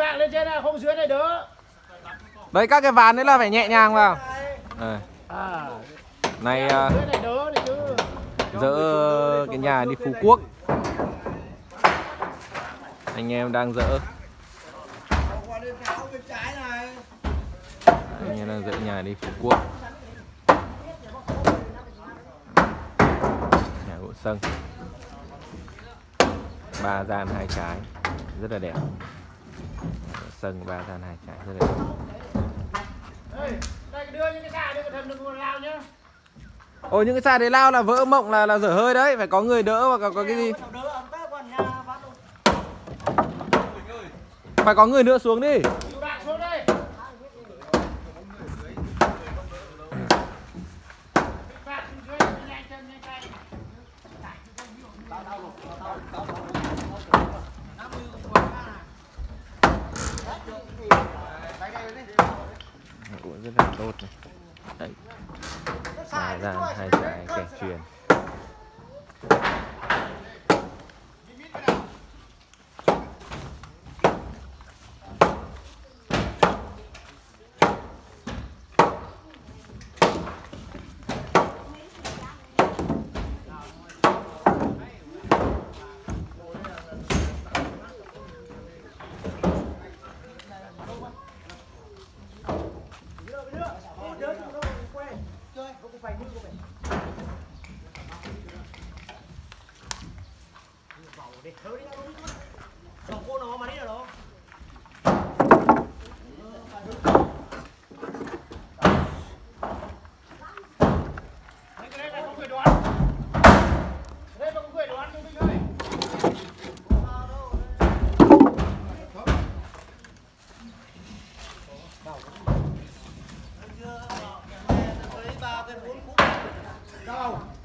vạng lên trên này không dưới này đỡ. Đấy các cái ván đấy là phải nhẹ nhàng vào. À. Này à, dưới này đỡ này chứ. dỡ cái nhà đi Phú Quốc. Anh em đang dỡ. Anh em đang dỡ nhà đi Phú Quốc. Nhà gỗ sân. Ba gian hai trái. Rất là đẹp sân ba gian hai trái rất là Ồ những cái xà đấy lao là vỡ mộng là là dở hơi đấy phải có người đỡ và có, có cái gì. Phải có người nữa xuống đi. Chú bạn rất là tốt này. Đấy. Ba ra hai trái kẻ truyền Đấy, cái Calma.